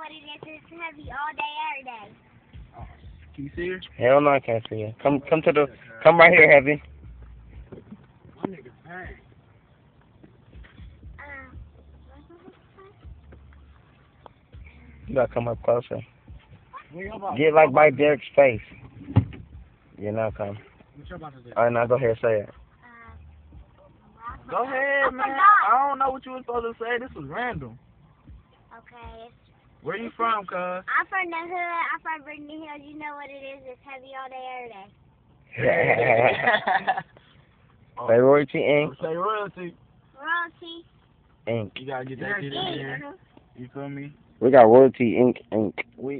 what it is. It's heavy all day, every day. Can you see her? Hell no, I can't see you. Come, come to the, come right here, Heavy. My nigga bang. Um, You gotta come up closer. What you about? Get like by Derek's face. You know, come. What you about to do? All right, now go ahead, and say it. uh, Go ahead, man. I don't know what you was supposed to say. This was random. Okay. it's- Where you from, cuz? I'm from the hood. I'm from Brittany Hills. You know what it is. It's heavy all day, every day. say Royalty Inc. Say royalty. Royalty. Inc. You gotta get that shit in here. You feel me? We got Royalty Inc. Inc. We in here.